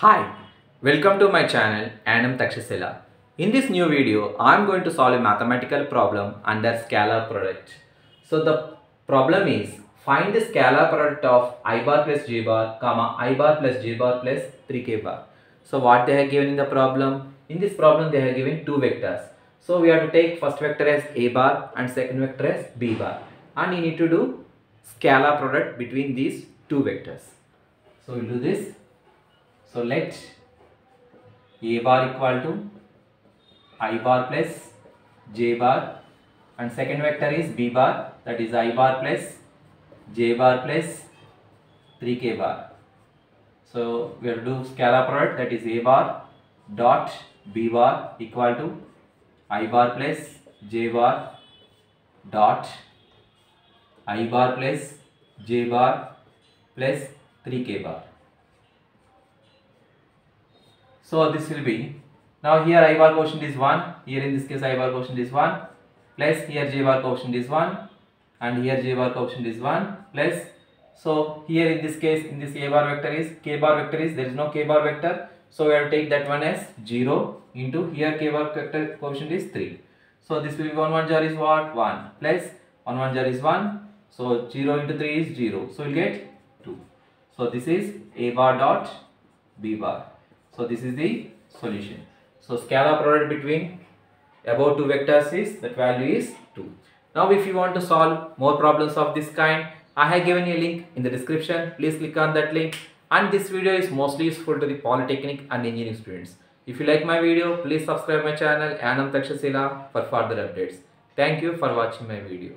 Hi, welcome to my channel Yanam Takshashila. In this new video, I am going to solve a mathematical problem under scalar product. So the problem is find the scalar product of i bar plus j bar, comma i bar plus j bar plus 3k bar. So what they have given in the problem? In this problem, they have given two vectors. So we have to take first vector as a bar and second vector as b bar, and you need to do scalar product between these two vectors. So we'll do this. So let a bar equal to i bar plus j bar and second vector is b bar that is i bar plus j bar plus 3k bar. So we have to do scalar product that is a bar dot b bar equal to i bar plus j bar dot i bar plus j bar plus 3k bar. So this will be now here i bar quotient is 1 here in this case i bar quotient is 1 plus here j bar quotient is 1 and here j bar quotient is 1 plus so here in this case in this a bar vector is k bar vector is there is no k bar vector so we have to take that one as 0 into here k bar vector quotient is 3 so this will be 1 1 jar is what? 1 plus 1 1 jar is 1 so 0 into 3 is 0 so we'll get 2 so this is a bar dot b bar so this is the solution. So scalar product between above two vectors is that value is 2 now if you want to solve more problems of this kind i have given you a link in the description. Please click on that link. And this video is mostly useful to the polytechnic and engineering students. If you like my video please subscribe my channel Yanam Takshashila for further updates. Thank you for watching my video